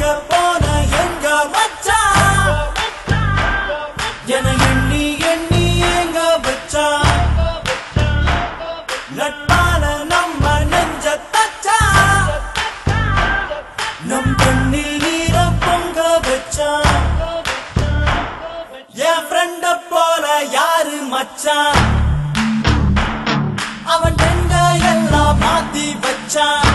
எங்க போன எங்க வச்சா? என எண்ணி எண்ணி எங்க வச்சா? நட்பால நம்ம நெஞ்ச தச்சா? நம் கண்ணில் நீர பொங்க வச்சா? என் ஃப்ரெண்ட போல யாரு மச்சான் அவன் எங்க எல்லாம் மாத்தி வச்சான்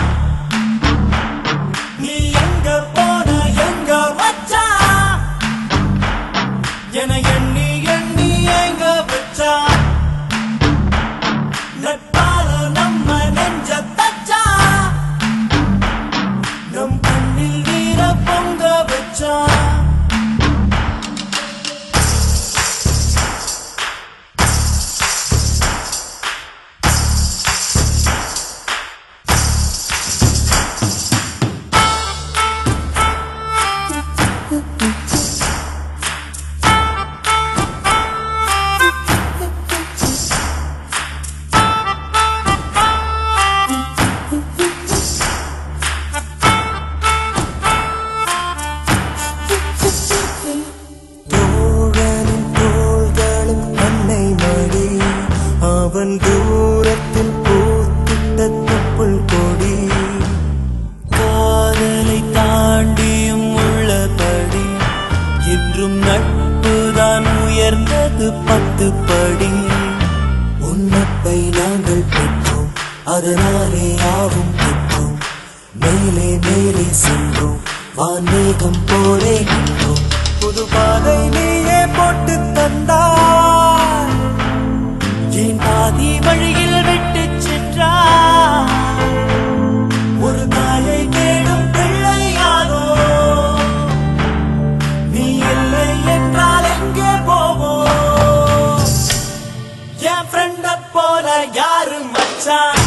வானில் வீர பொங்க வச்சான் பத்து பத்து படி. உன்னப்பை நாங்கள் பெற்றோம். அதனாலே யாவும் பெற்றோம். மேலே மேலே சென்றோம். வான்மேகம் போலே நின்றோம். புது பாதை நீயே போட்டு தந்தார் यार मचा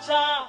Já